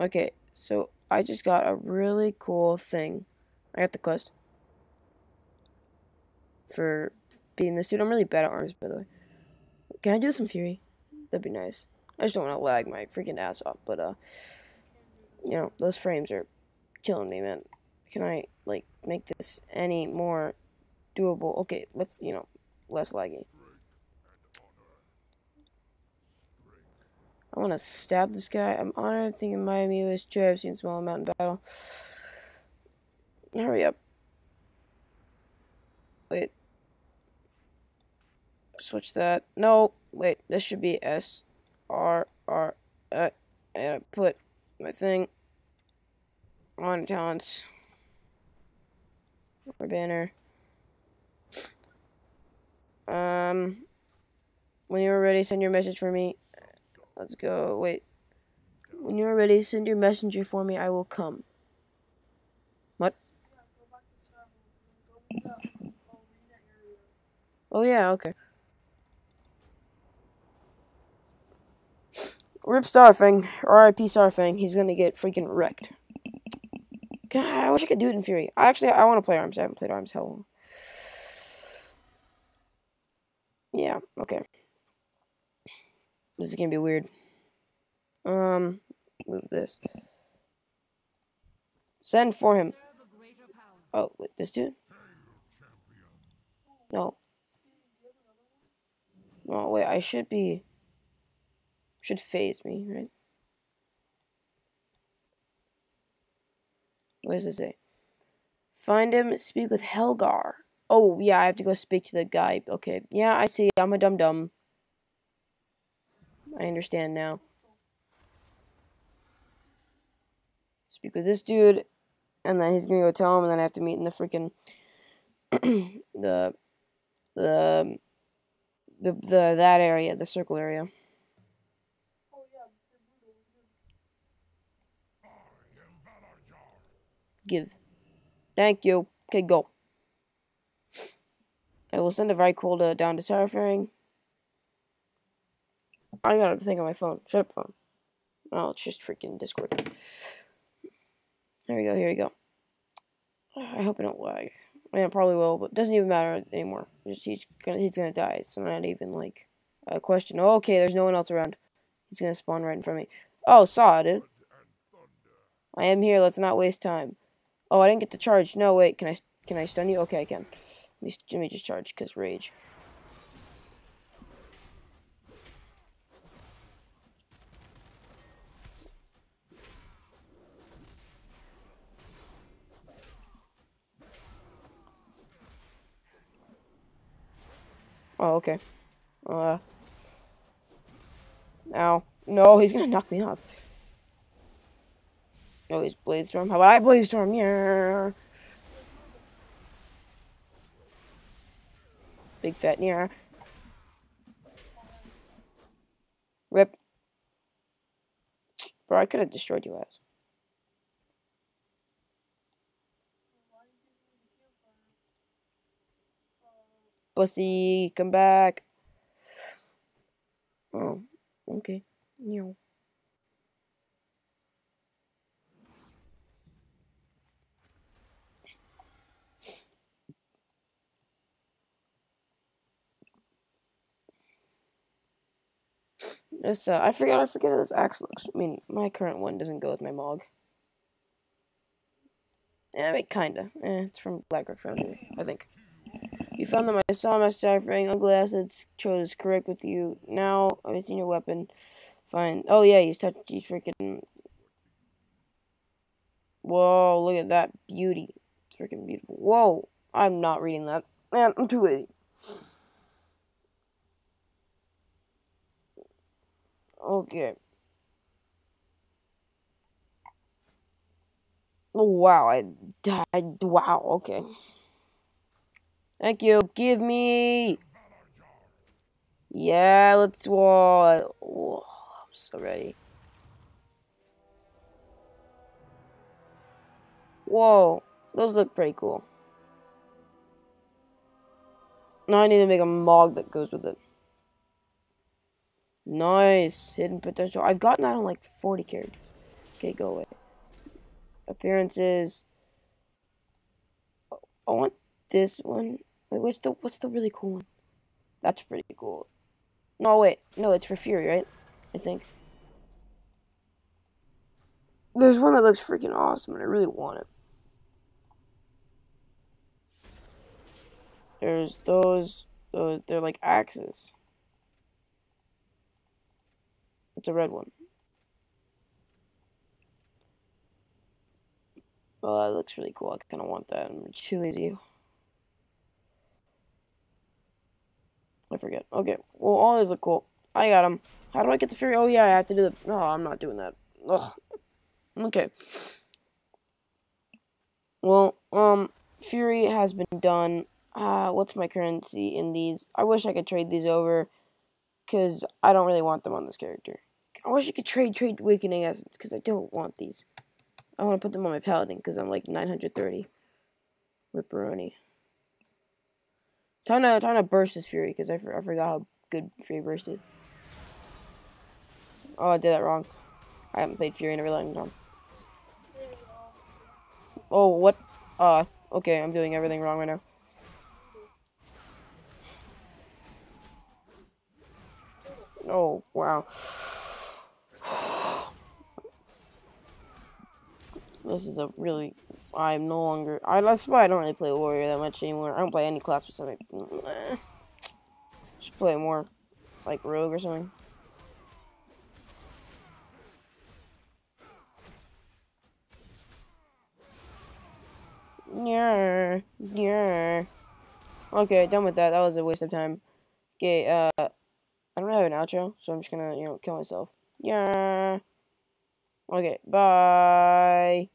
Okay, so I just got a really cool thing. I got the quest for being this dude. I'm really bad at arms, by the way. Can I do some Fury? That'd be nice. I just don't want to lag my freaking ass off, but, uh, you know, those frames are killing me, man. Can I, like, make this any more doable? Okay, let's, you know, less laggy. I want to stab this guy. I'm honored thinking Miami was true. I've seen small amount in battle. Hurry up. Wait. Switch that. No, wait. This should be S R R. Uh, and I put my thing on talents. My banner. Um, when you are ready, send your message for me. Let's go. Wait. When you are ready, send your messenger for me. I will come. What? Oh, yeah, okay. Rip Starfang, RIP Starfang, he's gonna get freaking wrecked. God, I wish I could do it in Fury. I actually, I want to play ARMS. I haven't played ARMS how long. Yeah, okay. This is gonna be weird. Um, move this. Send for him. Oh, wait, this dude? No. No, wait, I should be... Should phase me, right? What does it say? Find him, speak with Helgar. Oh, yeah, I have to go speak to the guy. Okay, yeah, I see. I'm a dum-dum. I understand now. Speak with this dude, and then he's gonna go tell him, and then I have to meet in the freaking the the the the that area, the circle area. Give. Thank you. Okay, go. I will send a Vrykul down to Starfang. I gotta think on my phone. Shut up, phone. Oh, it's just freaking Discord. There we go, here we go. I hope I don't lag. I probably will, but it doesn't even matter anymore. Just, he's gonna he's gonna die. It's not even like a question. Oh, okay, there's no one else around. He's gonna spawn right in front of me. Oh, saw it, dude. I am here. Let's not waste time. Oh, I didn't get the charge. No, wait. Can I can I stun you? Okay, I can. Let me, let me just charge because rage. Oh, okay. Uh. Now. No, he's gonna knock me off. Oh, he's Bladestorm. How about I Bladestorm? Yeah. Big fat yeah. Rip. Bro, I could have destroyed you ass. Pussy, come back. Oh, okay. Yeah. This, uh, I forgot, I forget how this axe looks. I mean, my current one doesn't go with my Mog. Eh, I mean, kinda. Eh, it's from Blackrock Foundry, I think. You found them. I saw my ciphering. Ugly acids chose correct with you. Now I've seen your weapon. Fine. Oh yeah, he's touched. He's freaking. Whoa! Look at that beauty. It's freaking beautiful. Whoa! I'm not reading that. Man, I'm too lazy. Okay. Oh, wow, I died. Wow, okay. Thank you. Give me. Yeah, let's. Whoa. Whoa. Oh, I'm so ready. Whoa. Those look pretty cool. Now I need to make a mog that goes with it. Nice. Hidden potential. I've gotten that on like 40 characters. Okay, go away. Appearances. I want this one. Wait, what's the what's the really cool one? That's pretty cool. No, wait. No, it's for Fury, right? I think. There's one that looks freaking awesome, and I really want it. There's those, those they're like axes. It's a red one. Oh, that looks really cool. I kind of want that. I'm too lazy. I forget. Okay. Well, all these look cool. I got them. How do I get the Fury? Oh, yeah, I have to do the... No, I'm not doing that. Ugh. Okay. Well, um, Fury has been done. Uh, what's my currency in these? I wish I could trade these over, because I don't really want them on this character. I wish I could trade trade Wakening Essence, because I don't want these. I want to put them on my Paladin, because I'm like 930. Ripperoni. Time to, time to burst this Fury, because I, for, I forgot how good Fury Burst is. Oh, I did that wrong. I haven't played Fury in a really long time. Oh, what? Uh, okay, I'm doing everything wrong right now. Oh, wow. this is a really... I'm no longer... I, that's why I don't really play Warrior that much anymore. I don't play any class specific. Should play more like Rogue or something. Yeah, yeah. Okay, done with that. That was a waste of time. Okay, uh, I don't have an outro, so I'm just gonna, you know, kill myself. Yeah. Okay, bye.